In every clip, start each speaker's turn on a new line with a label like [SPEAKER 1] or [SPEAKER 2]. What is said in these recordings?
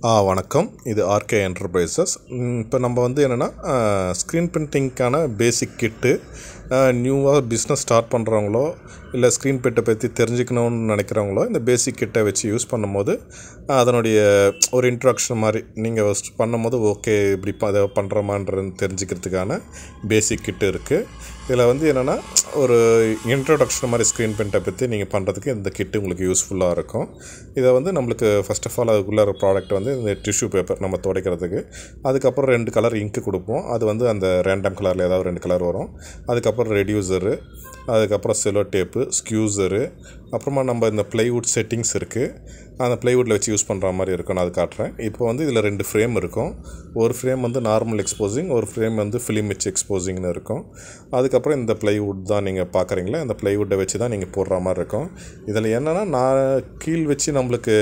[SPEAKER 1] ஆ வணக்கம். இது RK enterprises இப்போ நம்ம வந்து என்னென்னா ஸ்க்ரீன் பிரிண்டிங்க்கான பேசிக் கிட்டு நியூவாக பிஸ்னஸ் ஸ்டார்ட் பண்ணுறவங்களோ இல்லை ஸ்க்ரீன் பிரிண்ட்டை பற்றி தெரிஞ்சுக்கணுன்னு நினைக்கிறவங்களோ இந்த பேசிக் கிட்டை வச்சு யூஸ் பண்ணும்போது அதனுடைய ஒரு இன்ட்ராக்ஷன் மாதிரி நீங்கள் ஃபஸ்ட் பண்ணும்போது ஓகே இப்படி அதை பண்ணுறோமான்றன்னு தெரிஞ்சுக்கிறதுக்கான பேசிக் கிட்டு இருக்குது இதில் வந்து என்னென்னா ஒரு இன்ட்ரோடக்ஷன் மாதிரி ஸ்க்ரீன் பிரிண்ட்டை பற்றி நீங்கள் பண்ணுறதுக்கு இந்த கிட்டு உங்களுக்கு யூஸ்ஃபுல்லாக இருக்கும். இதை வந்து நம்மளுக்கு ஃபஸ்ட் ஆஃப் ஆல் அதுக்குள்ள ப்ராடக்ட் வந்து இந்த டிஷ்யூ பேப்பர் நம்ம துடைக்கிறதுக்கு அதுக்கப்புறம் ரெண்டு கலர் இங்க்கு கொடுப்போம். அது வந்து அந்த ரேண்டம் கலரில் ஏதாவது ரெண்டு கலர் வரும். அதுக்கப்புறம் ரெடியூசரு அதுக்கப்புறம் செலோ டேப்பு ஸ்க்யூசரு அப்புறமா நம்ம இந்த ப்ளைவுட் செட்டிங்ஸ் இருக்குது அந்த ப்ளைவுட்டில் வச்சு யூஸ் பண்ணுற மாதிரி இருக்கும். நான் அது காட்டுறேன். இப்போ வந்து இதில் ரெண்டு ஃப்ரேம் இருக்கும். ஒரு ஃப்ரேம் வந்து நார்மல் எக்ஸ்போசிங் ஒரு ஃப்ரேம் வந்து ஃபிலிம் வச்சு எக்ஸ்போசிங்னு இருக்கும். அதுக்கப்புறம் இந்த ப்ளைவுட் தான் நீங்கள் பார்க்குறீங்களா அந்த ப்ளைவுட்டை வச்சு தான் நீங்கள் போடுற மாதிரி இருக்கும். இதில் என்னென்னா நான் கீழ் வச்சு நம்மளுக்கு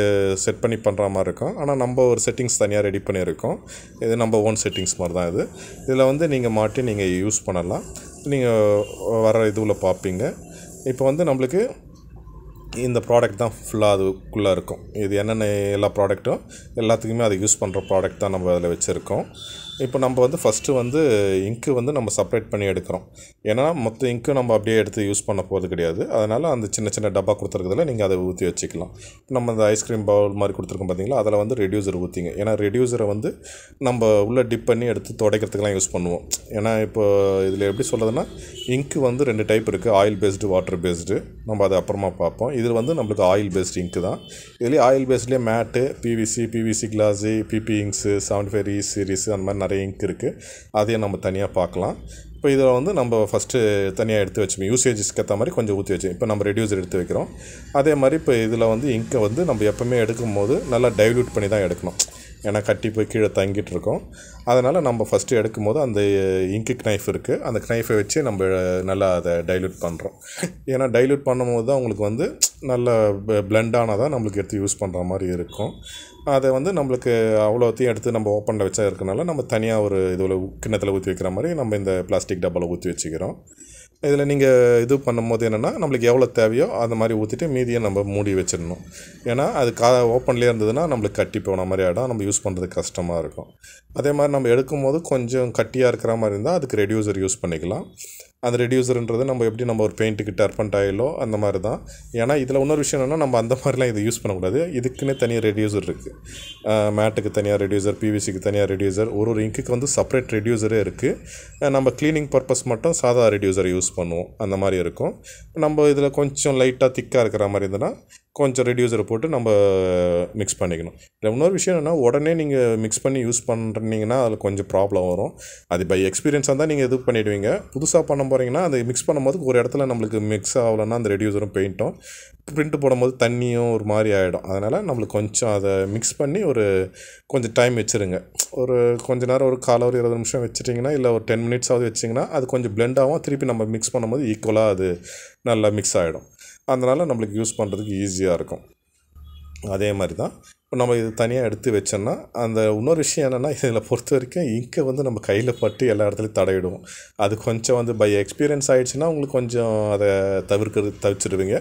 [SPEAKER 1] செட் பண்ணி பண்ணுற மாதிரி இருக்கும். ஆனால் நம்ம ஒரு செட்டிங்ஸ் தனியாக ரெடி பண்ணியிருக்கோம். இது நம்ம ஓன் செட்டிங்ஸ் மாதிரி தான் இது. இதில் வந்து நீங்கள் மாட்டி நீங்கள் யூஸ் பண்ணலாம். நீங்கள் வர இதுவில் பார்ப்பீங்க இப்போ வந்து நம்மளுக்கு இந்த ப்ராடக்ட் தான் ஃபுல்லாக அதுக்குள்ளே இருக்கும். இது என்னென்ன எல்லா ப்ராடக்ட்டும் எல்லாத்துக்குமே அதை யூஸ் பண்ணுற ப்ராடக்ட் தான் நம்ம அதில் வச்சுருக்கோம். இப்போ நம்ம வந்து ஃபஸ்ட்டு வந்து இங்க்கு வந்து நம்ம செப்பரேட் பண்ணி எடுக்கிறோம். ஏன்னா மொத்த இங்கு நம்ம அப்படியே எடுத்து யூஸ் பண்ண போகிறது கிடையாது. அதனால் அந்த சின்ன சின்ன டப்பா கொடுத்துருக்கிறதுல நீங்கள் அதை ஊற்றி வச்சுக்கலாம். நம்ம அந்த ஐஸ்கிரீம் பவுல் மாதிரி கொடுத்துருக்கோம் பார்த்தீங்களா அதில் வந்து ரெடியூசர் ஊற்றிங்க ஏன்னா ரெடியூசரை வந்து நம்ம உள்ளே டிப் பண்ணி எடுத்து துடைக்கிறதுக்கெலாம் யூஸ் பண்ணுவோம். ஏன்னா இப்போ இதில் எப்படி சொல்கிறதுனா இங்க்கு வந்து ரெண்டு டைப் இருக்குது ஆயில் பேஸ்டு வாட்டர் பேஸ்டு நம்ம அதை அப்புறமா பார்ப்போம். இதில் வந்து நம்மளுக்கு ஆயில் பேஸ்டு இங்க்கு தான். இதுலேயே oil பேஸ்ட்லேயே matte PVC PVC glass PP inks seventy five re series அந்த மாதிரி நிறைய இங்க் இருக்குது அதையும் நம்ம தனியாக பார்க்கலாம். இப்போ இதில் வந்து நம்ம ஃபஸ்ட்டு தனியாக எடுத்து வச்சுப்போம். யூசேஜஸ்க்கு ஏற்ற மாதிரி கொஞ்சம் ஊற்றி வச்சு இப்போ நம்ம ரெடியூசர் எடுத்து வைக்கிறோம். அதே மாதிரி இப்போ இதில் வந்து இங்க்கை வந்து நம்ம எப்போவுமே எடுக்கும் போது நல்லா டைல்யூட் பண்ணி தான் எடுக்கணும். ஏன்னா கட்டி போய் கீழே தங்கிட்டு இருக்கோம். அதனால் நம்ம ஃபஸ்ட்டு எடுக்கும் போது அந்த இங்கு நைஃப் இருக்குது அந்த நைஃபை வச்சு நம்ம நல்லா அதை டைல்யூட் பண்ணுறோம் ஏன்னா டைல்யூட் பண்ணும்போது தான் உங்களுக்கு வந்து நல்ல பிளெண்டானதாக நம்மளுக்கு எடுத்து யூஸ் பண்ணுற மாதிரி இருக்கும். அதை வந்து நம்மளுக்கு அவ்வளோத்தையும் எடுத்து நம்ம ஓப்பனில் வச்சா இருக்கனால நம்ம தனியாக ஒரு இதில் கிண்ணத்தில் ஊற்றி வைக்கிற மாதிரி நம்ம இந்த பிளாஸ்டிக் டப்பாவில் ஊற்றி வச்சுக்கிறோம். இதில் நீங்கள் இது பண்ணும்போது என்னென்னா நம்மளுக்கு எவ்வளோ தேவையோ அந்த மாதிரி ஊற்றிட்டு மீதியை நம்ம மூடி வச்சிடணும். ஏன்னா அது கா ஓப்பன்லேயே இருந்ததுன்னா நம்மளுக்கு கட்டி போன மாதிரி ஆகிடும். நம்ம யூஸ் பண்ணுறது கஷ்டமாக இருக்கும். அதே மாதிரி நம்ம எடுக்கும்போது கொஞ்சம் கட்டியாக இருக்கிற மாதிரி இருந்தால் அதுக்கு ரெடியூசர் யூஸ் பண்ணிக்கலாம். அந்த ரெடியூசர்ன்றது நம்ம எப்படி நம்ம ஒரு பெயிண்ட்டுக்கு டர்பன் ஆயிலோ அந்த மாதிரி தான் ஏன்னா இதில் இன்னொரு விஷயம் என்னென்னா நம்ம அந்த மாதிரிலாம் இதை யூஸ் பண்ணக்கூடாது. இதுக்குன்னே தனியாக ரெடியூசர் இருக்குது மேட்டுக்கு தனியாக ரெடியூசர் பிவிசிக்கு தனியாக ரெடியூசர் ஒரு ஒரு இங்க்குக்கு வந்து செப்பரேட் ரெடியூசரே இருக்குது நம்ம க்ளீனிங் பர்பஸ் மட்டும் சாதா ரெடியூசர் யூஸ் பண்ணுவோம். அந்த மாதிரி இருக்கும். நம்ம இதில் கொஞ்சம் லைட்டாக திக்காக இருக்கிற மாதிரி இருந்ததுன்னா கொஞ்சம் ரெடியூசரை போட்டு நம்ம மிக்ஸ் பண்ணிக்கணும். இல்லை இன்னொரு விஷயம் என்னென்னா உடனே நீங்கள் மிக்ஸ் பண்ணி யூஸ் பண்ணுறீங்கன்னா அதில் கொஞ்சம் ப்ராப்ளம் வரும். அது பை எக்ஸ்பீரியன்ஸாக தான் நீங்கள் இது பண்ணிவிடுவீங்க புதுசாக பண்ண போகிறீங்கன்னா அதை மிக்ஸ் பண்ணும்போது ஒரு இடத்துல நம்மளுக்கு மிக்ஸ் ஆகலைன்னா அந்த ரெடியூசரும் பெயிண்ட்டும் பிரிண்ட் போடும்போது தண்ணியும் ஒரு மாதிரி ஆகிடும் அதனால் நம்மளுக்கு கொஞ்சம் அதை மிக்ஸ் பண்ணி ஒரு கொஞ்சம் டைம் வச்சுருங்க. ஒரு கொஞ்ச நேரம் ஒரு கால ஒரு இருபது நிமிஷம் வச்சுட்டிங்கன்னா இல்லை ஒரு டென் மினிட்ஸாவது வச்சிங்கன்னா அது கொஞ்சம் பிளெண்ட் ஆகும் திருப்பி நம்ம மிக்ஸ் பண்ணும்போது ஈக்குவலாக அது நல்லா மிக்ஸ் ஆகிடும் அதனால் நம்மளுக்கு யூஸ் பண்ணுறதுக்கு ஈஸியாக இருக்கும். அதே மாதிரி தான் நம்ம இது தனியாக எடுத்து வச்சோன்னா அந்த இன்னொரு விஷயம் என்னென்னா இதில் பொறுத்த வரைக்கும் இங்கை வந்து நம்ம கையில் பட்டு எல்லா இடத்துலையும் தடையிடுவோம் அது கொஞ்சம் வந்து பை எக்ஸ்பீரியன்ஸ் ஆகிடுச்சுன்னா உங்களுக்கு கொஞ்சம் அதை தவிர்க்கிறது தவிச்சிடுவீங்க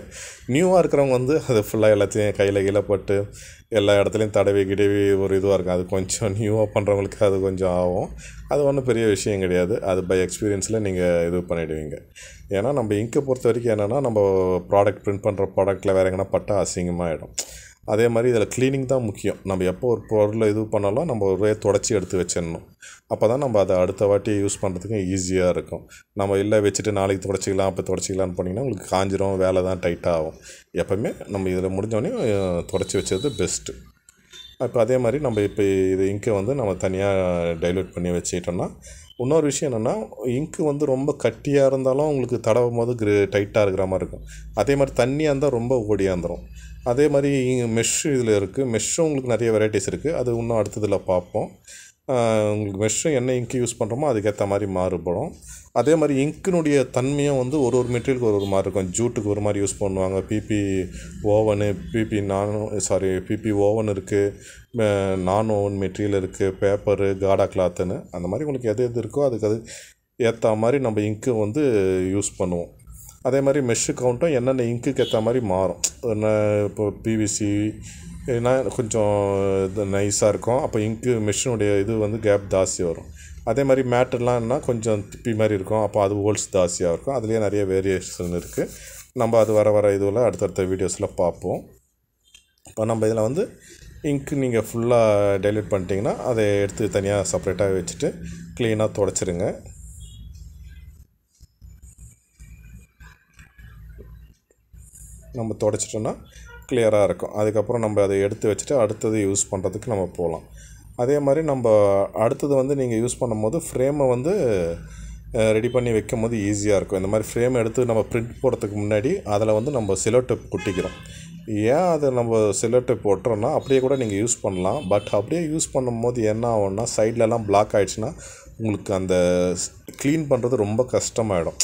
[SPEAKER 1] நியூவாக இருக்கிறவங்க வந்து அதை ஃபுல்லாக எல்லாத்தையும் கையில் கீழே பட்டு எல்லா இடத்துலையும் தடவி கிடவி ஒரு இதுவாக இருக்கும். அது கொஞ்சம் நியூவாக பண்ணுறவங்களுக்கு அது கொஞ்சம் ஆகும். அது ஒன்றும் பெரிய விஷயம் கிடையாது. அது பை எக்ஸ்பீரியன்ஸில் நீங்கள் இது பண்ணிவிடுவீங்க ஏன்னா நம்ம இங்கை பொறுத்த வரைக்கும் என்னென்னா நம்ம ப்ராடக்ட் பிரிண்ட் பண்ணுற ப்ராடக்ட்டில் வேறு எங்கன்னா பட்டால் அசிங்கமாகிடும் அதே மாதிரி இதில் க்ளீனிங் தான் முக்கியம். நம்ம எப்போ ஒரு பொருளை இது பண்ணாலும் நம்ம ஒரே தொடச்சி எடுத்து வச்சிடணும். அப்போ தான் நம்ம அதை அடுத்த வாட்டி யூஸ் பண்ணுறதுக்கு ஈஸியாக இருக்கும். நம்ம இல்லை வச்சுட்டு நாளைக்கு தொடச்சிக்கலாம் அப்போ தொடச்சிக்கலாம்னு பண்ணிங்கன்னா உங்களுக்கு காஞ்சிரும் வேலை தான் டைட்டாக ஆகும். எப்போவுமே நம்ம இதில் முடிஞ்சோடனே தொடச்சி வச்சது பெஸ்ட்டு இப்போ அதே மாதிரி நம்ம இப்போ இது இங்க்கை வந்து நம்ம தனியாக டைலூட் பண்ணி வச்சுக்கிட்டோம்னா இன்னொரு விஷயம் என்னென்னா இங்க்கு வந்து ரொம்ப கட்டியாக இருந்தாலும் உங்களுக்கு தடவும் போது கிரு டைட்டாக இருக்கிற மாதிரி இருக்கும். அதே மாதிரி தண்ணியாக இருந்தால் ரொம்ப ஓடியாந்துடும் அதே மாதிரி மெஷ் இதில் இருக்குது மெஷ்ஷும் உங்களுக்கு நிறைய வெரைட்டிஸ் இருக்குது அது இன்னும் அடுத்ததில் பார்ப்போம். உங்களுக்கு மெஷ்ஷும் என்ன இங்க் யூஸ் பண்ணுறோமோ அதுக்கேற்ற மாதிரி மாறுபடும். அதே மாதிரி இங்க்கினுடைய தன்மையும் வந்து ஒரு ஒரு மெட்டீரியலுக்கு ஒரு ஒரு மாதிரி இருக்கும். ஜூட்டுக்கு ஒரு மாதிரி யூஸ் பண்ணுவாங்க. PP oven PP nano sorry PP oven இருக்குது நான் ஓவன் மெட்டீரியல் இருக்குது பேப்பரு காடா கிளாத்துன்னு அந்த மாதிரி உங்களுக்கு எது எது இருக்கோ அதுக்கு அது ஏற்ற மாதிரி நம்ம இங்க்கு வந்து யூஸ் பண்ணுவோம். அதே மாதிரி மெஷ்ஷு கவுண்ட்டும் என்னென்ன இங்க்குக்கு ஏற்ற மாதிரி மாறும். என்ன இப்போ பிவிசி ஏன்னா கொஞ்சம் இது நைஸாக இருக்கும். அப்போ இங்க்கு மெஷினுடைய இது வந்து கேப் ஜாஸ்தி வரும். அதே மாதிரி மேட்டர்லாம்னா கொஞ்சம் திப்பி மாதிரி இருக்கும். அப்போ அது ஹோல்ஸ் ஜாஸ்தியாக இருக்கும். அதுலேயே நிறைய வேரியேஷன் இருக்குது நம்ம அது வர வர இதுவில் அடுத்தடுத்த வீடியோஸில் பார்ப்போம். இப்போ நம்ம இதில் வந்து இங்க்கு நீங்கள் ஃபுல்லாக டைல்யூட் பண்ணிட்டீங்கன்னா அதை எடுத்து தனியாக செப்பரேட்டாக வச்சுட்டு க்ளீனாக தொடச்சிருங்க. நம்ம தொடச்சிட்டோன்னா கிளியராக இருக்கும். அதுக்கப்புறம் நம்ம அதை எடுத்து வச்சுட்டு அடுத்தது யூஸ் பண்ணுறதுக்கு நம்ம போகலாம். அதே மாதிரி நம்ம அடுத்தது வந்து நீங்கள் யூஸ் பண்ணும்போது ஃப்ரேமை வந்து ரெடி பண்ணி வைக்கும் போது ஈஸியாக இருக்கும். இந்த மாதிரி ஃப்ரேம் எடுத்து நம்ம பிரிண்ட் போடுறதுக்கு முன்னாடி அதில் வந்து நம்ம சிலோ டேப் குட்டிக்கிறோம். ஏன் அதை நம்ம சிலோ டேப் போட்டுறோன்னா அப்படியே கூட நீங்கள் யூஸ் பண்ணலாம். பட் அப்படியே யூஸ் பண்ணும்போது என்ன ஆகும்னா சைட்லலாம் பிளாக் ஆகிடுச்சுன்னா உங்களுக்கு அந்த க்ளீன் பண்ணுறது ரொம்ப கஷ்டமாயிடும்.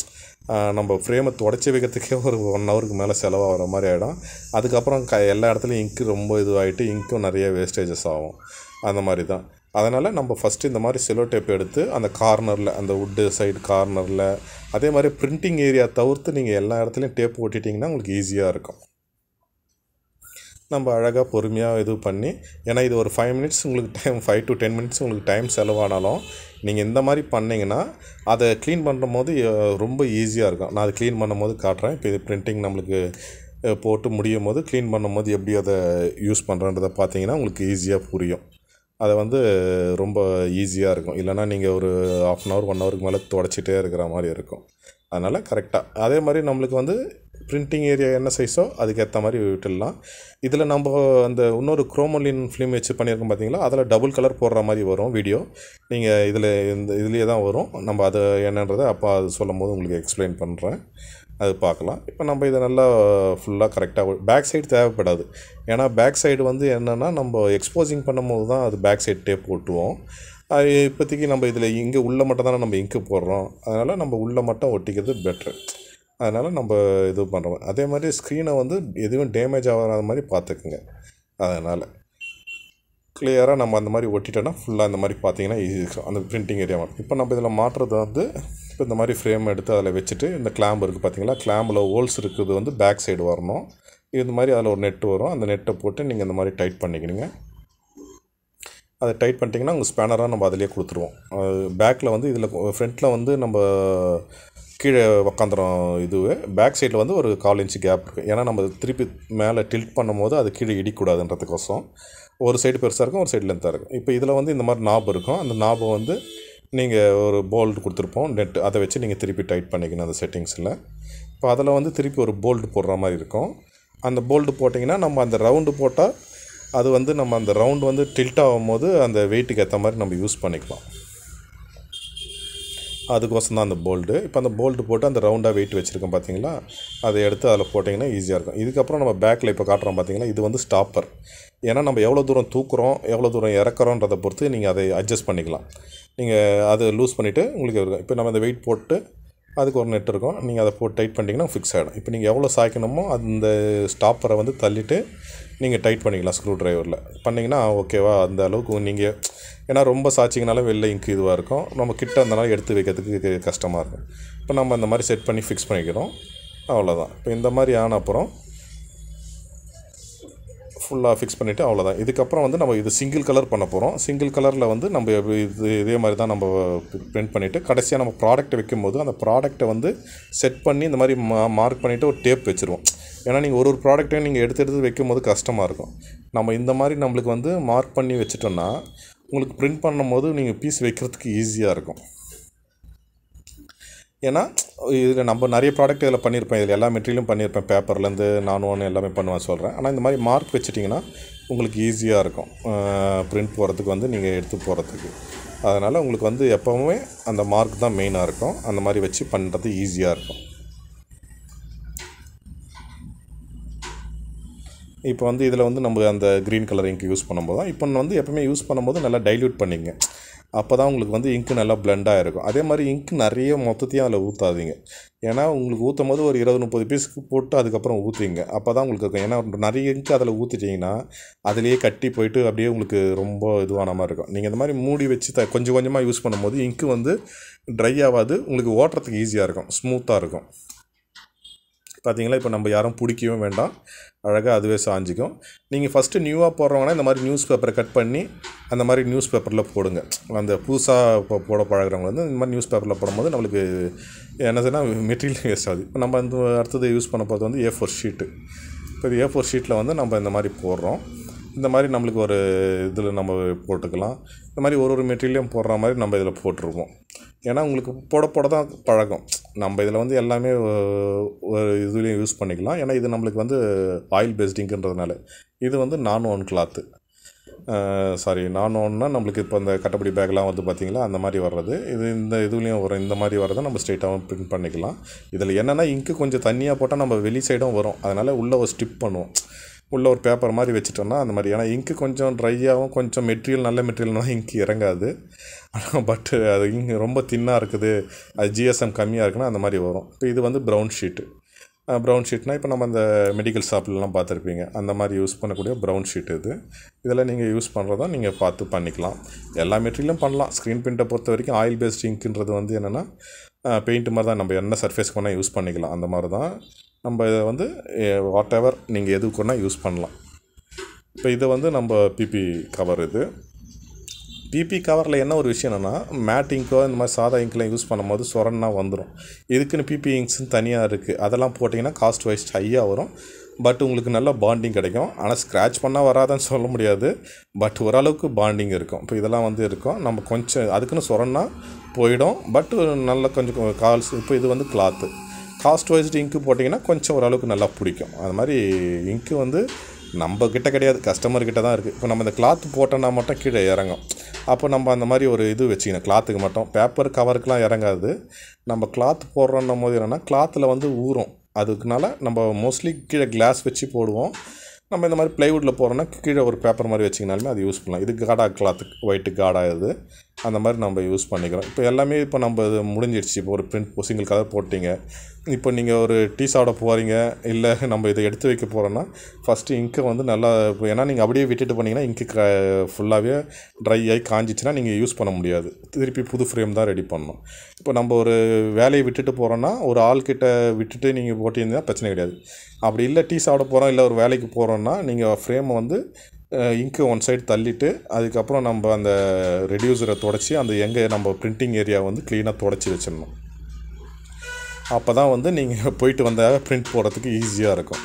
[SPEAKER 1] நம்ம ஃப்ரேமை தொடச்சி வைக்கிறதுக்கே ஒரு ஒன் ஹவருக்கு மேலே செலவாகிற மாதிரி ஆகிடும். அதுக்கப்புறம் க எல்லா இடத்துலையும் இங்க்கு ரொம்ப இதுவாகிட்டு இங்க்கும் நிறைய வேஸ்டேஜஸ் ஆகும். அந்த மாதிரி தான். அதனால் நம்ம ஃபஸ்ட்டு இந்த மாதிரி செலோ டேப் எடுத்து அந்த கார்னரில் அந்த வுட்டு சைடு கார்னரில் அதே மாதிரி பிரிண்டிங் ஏரியா தவிர்த்து நீங்கள் எல்லா இடத்துலையும் டேப் ஓட்டிட்டிங்கன்னா உங்களுக்கு ஈஸியாக இருக்கும். நம்ம அழகாக பொறுமையாக இது பண்ணி ஏன்னா இது ஒரு ஃபைவ் மினிட்ஸ் உங்களுக்கு time five to ten minutes உங்களுக்கு டைம் செலவானாலும் நீங்கள் இந்த மாதிரி பண்ணிங்கன்னா அதை க்ளீன் பண்ணும் போது ரொம்ப ஈஸியாக இருக்கும். நான் அதை க்ளீன் பண்ணும் போது காட்டுறேன். இப்போ இது ப்ரிண்டிங் நம்மளுக்கு போட்டு முடியும் போது க்ளீன் பண்ணும் போது எப்படி அதை யூஸ் பண்ணுறன்றதை பார்த்தீங்கன்னா உங்களுக்கு ஈஸியாக புரியும். அதை வந்து ரொம்ப ஈஸியாக இருக்கும். இல்லைனா நீங்கள் ஒரு ஆஃப் அன் ஹவர் ஒன் ஹவருக்கு மேலே தொடச்சிட்டே இருக்கிற மாதிரி இருக்கும். அதனால் கரெக்டாக அதே மாதிரி நம்மளுக்கு வந்து பிரிண்டிங் ஏரியா என்ன சைஸோ அதுக்கேற்ற மாதிரி விட்டுடலாம். இதில் நம்ம அந்த இன்னொரு குரோமோலின் ஃபிலிம் வச்சு பண்ணியிருக்கோம் பார்த்தீங்களா அதில் டபுள் கலர் போடுற மாதிரி வரும் வீடியோ நீங்கள் இதில் இந்த இதுலேயே தான் வரும். நம்ம அதை என்னன்றதை அப்போ அது சொல்லும் போது உங்களுக்கு எக்ஸ்பிளைன் பண்ணுறேன் அது பார்க்கலாம். இப்போ நம்ம இதை நல்லா ஃபுல்லாக கரெக்டாக பேக் சைடு தேவைப்படாது. ஏன்னா பேக் சைடு வந்து என்னென்னா நம்ம எக்ஸ்போசிங் பண்ணும்போது தான் அது பேக் சைடு டேப் ஓட்டுவோம் இப்போதைக்கு நம்ம இதில் இங்கே உள்ளே மட்டும் தானே நம்ம இங்கு போடுறோம். அதனால் நம்ம உள்ளே மட்டும் ஒட்டிக்கிறது பெட்ரு அதனால் நம்ம இது பண்ணுறோம். அதே மாதிரி ஸ்க்ரீனை வந்து எதுவும் டேமேஜ் ஆகாத மாதிரி பார்த்துக்குங்க. அதனால் கிளியராக நம்ம அந்த மாதிரி ஒட்டிட்டோன்னா ஃபுல்லாக இந்த மாதிரி பார்த்தீங்கன்னா ஈஸி இருக்கும். அந்த பிரிண்டிங் ஏரியா மட்டும். இப்போ நம்ம இதில் மாட்டுறது வந்து இப்போ இந்த மாதிரி ஃப்ரேம் எடுத்து அதில் வச்சுட்டு இந்த கிளாம்பு இருக்குது பார்த்தீங்களா? கிளாம்பில் ஹோல்ஸ் இருக்குது வந்து பேக் சைடு வரணும். இது மாதிரி அதில் ஒரு நெட்டு வரும். அந்த நெட்டை போட்டு நீங்கள் இந்த மாதிரி டைட் பண்ணிக்கணுங்க அதை டைட் பண்ணிட்டிங்கன்னா உங்கள் ஸ்பேனராக நம்ம அதிலே கொடுத்துருவோம். பேக்கில் வந்து இதில் ஃப்ரண்ட்டில் வந்து நம்ம கீழே உக்காந்துரும் இதுவே. பேக் சைடில் வந்து ஒரு கால் இன்ச்சு கேப் இருக்குது ஏன்னா நம்ம திருப்பி மேலே டில்ட் பண்ணும் போது அது கீழே இடிக்கூடாதுன்றதுக்கோசம் ஒரு சைடு பெருசாக இருக்கும் ஒரு சைடு லென்த்தாக இருக்கும். இப்போ இதில் வந்து இந்த மாதிரி நாப் இருக்கும். அந்த நாபை வந்து நீங்கள் ஒரு போல்டு கொடுத்துருப்போம். நெட் அதை வச்சு நீங்கள் திருப்பி டைட் பண்ணிக்கணும் அந்த செட்டிங்ஸில் இப்போ அதில் வந்து திருப்பி ஒரு போல்டு போடுற மாதிரி இருக்கும். அந்த போல்டு போட்டிங்கன்னா நம்ம அந்த ரவுண்டு போட்டால் அது வந்து நம்ம அந்த ரவுண்டு வந்து டில்ட் ஆகும் போது அந்த வெயிட்டுக்கு ஏற்ற மாதிரி நம்ம யூஸ் பண்ணிக்கலாம். அதுக்கோசம் தான் அந்த போல்டு இப்போ அந்த போல்டு போட்டு அந்த ரவுண்டாக வெயிட் வச்சுருக்கோம் பார்த்தீங்களா அதை எடுத்து அதில் போட்டிங்கன்னா ஈஸியாக இருக்கும். இதுக்கப்புறம் நம்ம பேக்கில் இப்போ காட்டுறோம் பார்த்தீங்களா இது வந்து ஸ்டாப்பர் ஏன்னா நம்ம எவ்வளோ தூரம் தூக்குறோம் எவ்வளோ தூரம் இறக்குறோன்றதை பொறுத்து நீங்கள் அதை அட்ஜஸ்ட் பண்ணிக்கலாம். நீங்கள் அதை லூஸ் பண்ணிவிட்டு உங்களுக்கு இருக்கும் இப்போ நம்ம அந்த வெயிட் போட்டு அதுக்கு ஒரு நெட் இருக்கும். நீங்கள் அதை போட்டு டைட் பண்ணிட்டீங்கன்னா ஃபிக்ஸ் ஆகிடும் இப்போ நீங்கள் எவ்வளோ சாய்க்கணுமோ அந்த ஸ்டாப்பரை வந்து தள்ளிட்டு நீங்கள் டைட் பண்ணிக்கலாம் ஸ்க்ரூ ட்ரைவரில் பண்ணிங்கன்னா ஓகேவா அந்த அளவுக்கு நீங்கள் ஏன்னா ரொம்ப சாய்ச்சிங்கனாலும் வெளில இங்கு இதுவாக இருக்கும். நம்ம கிட்ட இருந்தனால எடுத்து வைக்கிறதுக்கு கஷ்டமாக இருக்கும். இப்போ நம்ம அந்த மாதிரி செட் பண்ணி ஃபிக்ஸ் பண்ணிக்கிறோம். அவ்வளோதான் இப்போ இந்த மாதிரி ஆன அப்புறம் ஃபுல்லாக ஃபிக்ஸ் பண்ணிவிட்டு அவ்வளோதான் இதுக்கப்புறம் வந்து நம்ம இது சிங்கிள் கலர் பண்ண போகிறோம் சிங்கிள் கலரில் வந்து நம்ம இது இதே மாதிரி தான் நம்ம பிரிண்ட் பண்ணிவிட்டு கடைசியாக நம்ம ப்ராடக்ட் வைக்கும்போது அந்த ப்ராடக்ட்டை வந்து செட் பண்ணி இந்த மாதிரி மா மார்க் பண்ணிவிட்டு ஒரு டேப் வச்சுருவோம். ஏன்னா நீங்கள் ஒரு ஒரு ப்ராடக்ட்டையும் நீங்கள் எடுத்து எடுத்து வைக்கும்போது கஷ்டமாக இருக்கும். நம்ம இந்த மாதிரி நம்மளுக்கு வந்து மார்க் பண்ணி வச்சுட்டோன்னா உங்களுக்கு பிரிண்ட் பண்ணும்போது நீங்கள் பீஸ் வைக்கிறதுக்கு ஈஸியாக இருக்கும். ஏன்னா இதில் நம்ம நிறைய ப்ராடக்ட் இதில் பண்ணியிருப்பேன் இதில் எல்லா மெட்டீரியலும் பண்ணியிருப்பேன் பேப்பர்லேருந்து நானும் ஒன்று எல்லாமே பண்ணுவேன் சொல்கிறேன் ஆனால் இந்த மாதிரி மார்க் வச்சிட்டிங்கன்னா உங்களுக்கு ஈஸியாக இருக்கும். பிரிண்ட் போகிறதுக்கு வந்து நீங்கள் எடுத்து போகிறதுக்கு அதனால் உங்களுக்கு வந்து எப்போவுமே அந்த மார்க் தான் மெயினாக இருக்கும். அந்த மாதிரி வச்சு பண்ணுறது ஈஸியாக இருக்கும். இப்போ வந்து இதில் வந்து நம்ம அந்த க்ரீன் கலர் இங்க் யூஸ் பண்ணும்போது தான் இப்போ வந்து எப்பவுமே யூஸ் பண்ணும்போது நல்லா டைல்யூட் பண்ணிங்க. அப்போ தான் உங்களுக்கு வந்து இங்க்கு நல்லா பிளெண்டாக இருக்கும் அதே மாதிரி இங்க் நிறைய மொத்தத்தையும் அதில் ஊற்றாதீங்க ஏன்னா உங்களுக்கு ஊற்றும் போது ஒரு இருபது முப்பது பீஸ்க்கு போட்டு அதுக்கப்புறம் ஊற்றிங்க அப்போ தான் உங்களுக்கு இருக்கும். ஏன்னா நிறைய இங்க் அதில் ஊற்றிட்டிங்கன்னா அதுலேயே கட்டி போயிட்டு அப்படியே உங்களுக்கு ரொம்ப இதுவான மாதிரி இருக்கும். நீங்கள் இந்த மாதிரி மூடி வச்சு த கொஞ்சம் கொஞ்சமாக யூஸ் பண்ணும்போது இங்க்கு வந்து ட்ரை ஆகாது. உங்களுக்கு ஓட்டுறதுக்கு ஈஸியாக இருக்கும். ஸ்மூத்தாக இருக்கும். பார்த்தீங்களா? இப்போ நம்ம யாரும் பிடிக்கவும் வேண்டாம். அழகாக அதுவே சாஞ்சிக்கும். நீங்கள் ஃபஸ்ட்டு நியூவாக போடுறவங்கன்னா இந்த மாதிரி நியூஸ் பேப்பரை கட் பண்ணி அந்த மாதிரி நியூஸ் பேப்பரில் போடுங்க. அந்த புதுசாக இப்போ போட பழகிறவங்க வந்து இந்த மாதிரி நியூஸ் பேப்பரில் போடும்போது நம்மளுக்கு என்னதுன்னா மெட்டீரியல் வேஸ்ட் ஆகுது. இப்போ நம்ம இந்த அடுத்தது யூஸ் பண்ண போகிறது வந்து ஏ ஃபோர் ஷீட்டு இப்போ இது ஏ ஃபோர் ஷீட்டில் வந்து நம்ம இந்த மாதிரி போடுறோம். இந்த மாதிரி நம்மளுக்கு ஒரு இதில் நம்ம போட்டுக்கலாம். இந்த மாதிரி ஒரு ஒரு மெட்டீரியலையும் போடுற மாதிரி நம்ம இதில் போட்டிருப்போம் ஏன்னா உங்களுக்கு போட போட தான் பழக்கம். நம்ம இதில் வந்து எல்லாமே ஒரு இதுலேயும் யூஸ் பண்ணிக்கலாம். ஏன்னா இது நம்மளுக்கு வந்து ஆயில் பேஸ்டிங்கிறதுனால இது வந்து நான் ஒன் கிளாத்து சாரி நான் ஒன்னா நம்மளுக்கு இப்போ இந்த கட்டப்படி பேக்லாம் வந்து பார்த்திங்களா அந்த மாதிரி வர்றது. இது இந்த இதுலேயும் வரும் இந்த மாதிரி வரதை நம்ம ஸ்ட்ரெயிட்டாகவும் பிரிண்ட் பண்ணிக்கலாம். இதில் என்னென்னா இங்கு கொஞ்சம் தண்ணியாக போட்டால் நம்ம வெளி சைடும் வரும். அதனால் உள்ளே ஒரு ஸ்டிப் பண்ணுவோம். உள்ள ஒரு பேப்பர் மாதிரி வச்சுட்டோம்னா அந்த மாதிரி. ஏன்னா இங்கு கொஞ்சம் ட்ரையாகவும் கொஞ்சம் மெட்டீரியல் நல்ல மெட்டீரியல்னால் இங்கு இறங்காது. ஆனால் பட்டு அது இங்கே ரொம்ப தின்னாக இருக்குது. அது ஜிஎஸ்எம் கம்மியாக இருக்குன்னா அந்த மாதிரி வரும். இப்போ இது வந்து ப்ரௌன் ஷீட்டு ப்ரௌன் ஷீட்னால் இப்போ நம்ம அந்த மெடிக்கல் ஷாப்லலாம் பார்த்துருப்பீங்க. அந்த மாதிரி யூஸ் பண்ணக்கூடிய ப்ரௌன் ஷீட் இது. இதெல்லாம் நீங்கள் யூஸ் பண்ணுறதா நீங்கள் பார்த்து பண்ணிக்கலாம். எல்லா மெட்டீரியலும் பண்ணலாம். ஸ்க்ரீன் பிரிண்ட்டை பொறுத்த வரைக்கும் ஆயில் பேஸ்ட் இங்க்குன்றது வந்து என்னென்னா பெயிண்ட் மாதிரி தான் நம்ம என்ன சர்ஃபேஸ்க்கு வேணால் யூஸ் பண்ணிக்கலாம். அந்த மாதிரி தான் நம்ம இதை வந்து வாட் எவர் நீங்கள் எதுக்கு வேணால் யூஸ் பண்ணலாம். இப்போ இது வந்து நம்ம பிபி கவர் இது. பிபி கவரில் என்ன ஒரு விஷயம் என்னென்னா மேட் இங்கோ இந்த மாதிரி சாதா இங்க்லாம் யூஸ் பண்ணும்போது சொரன்னா வந்துடும் இதுக்குன்னு பிபி இங்க்ஸ்னு தனியாக இருக்குது அதெல்லாம் போட்டிங்கன்னா காஸ்ட் வைஸ் ஹையாக வரும். பட் உங்களுக்கு நல்ல பாண்டிங் கிடைக்கும். ஆனால் ஸ்க்ராட்ச் பண்ணால் வராதுன்னு சொல்ல முடியாது. பட் ஓரளவுக்கு பாண்டிங் இருக்கும். இப்போ இதெல்லாம் வந்து இருக்கும். நம்ம கொஞ்சம் அதுக்குன்னு சொரன்னா போயிடும். பட் நல்ல கொஞ்சம் கால்ஸ் இப்போ இது வந்து கிளாத்து காஸ்ட் வைஸ்டு இங்க்கு போட்டிங்கன்னா கொஞ்சம் ஓரளவுக்கு நல்லா பிடிக்கும். அது மாதிரி இங்க்கு வந்து நம்ம கிட்ட கிடையாது. கஸ்டமர் கிட்ட தான் இருக்குது இப்போ நம்ம இந்த கிளாத் போட்டோன்னா மட்டும் கீழே இறங்கும். அப்போ நம்ம அந்த மாதிரி ஒரு இது வச்சுக்கணும். கிளாத்துக்கு மட்டும். பேப்பர் கவருக்கெலாம் இறங்காது. நம்ம கிளாத் போடுறோன்னும் போது என்னென்னா கிளாத்தில் வந்து ஊறும். அதுக்குனால நம்ம மோஸ்ட்லி கீழே கிளாஸ் வச்சு போடுவோம். நம்ம இந்த மாதிரி ப்ளைவுட்டில் போகிறோன்னா கீழே ஒரு பேப்பர் மாதிரி வச்சிங்கனாலுமே அது யூஸ் பண்ணலாம் இது காடா கிளாத்து ஒயிட்டு காடா இது. அந்த மாதிரி நம்ம யூஸ் பண்ணிக்கிறோம். இப்போ எல்லாமே இப்போ நம்ம இது முடிஞ்சிடுச்சு இப்போ ஒரு பிரிண்ட் சிங்கிள் கலர் போட்டிங்க. இப்போ நீங்கள் ஒரு டீ சாப்பிட போகிறீங்க இல்லை நம்ம இதை எடுத்து வைக்க போகிறோன்னா ஃபஸ்ட்டு இங்கை வந்து நல்லா இப்போ ஏன்னா நீங்கள் அப்படியே விட்டுட்டு போனீங்கன்னா இங்கு க ஃபுல்லாகவே ட்ரை ஆகி காஞ்சிச்சுன்னா நீங்கள் யூஸ் பண்ண முடியாது. திருப்பி புது ஃப்ரேம் தான் ரெடி பண்ணணும். இப்போ நம்ம ஒரு வேலையை விட்டுட்டு போகிறோன்னா ஒரு ஆள்கிட்ட விட்டுட்டு நீங்கள் போட்டிருந்தீங்கன்னா பிரச்சனை கிடையாது. அப்படி இல்லை டீ சாப்பிட போகிறோம் இல்லை ஒரு வேலைக்கு போகிறோன்னா நீங்கள் ஃப்ரேமை வந்து இங்கு ஒன் சைடு தள்ளிட்டு அதுக்கப்புறம் நம்ம அந்த ரெடியூசரை தொடச்சி அந்த எங்கே நம்ம பிரிண்டிங் ஏரியா வந்து க்ளீனாக தொடச்சி வச்சிடணும். அப்போ தான் வந்து நீங்கள் போயிட்டு வந்தால் பிரிண்ட் போடுறதுக்கு ஈஸியாக இருக்கும்.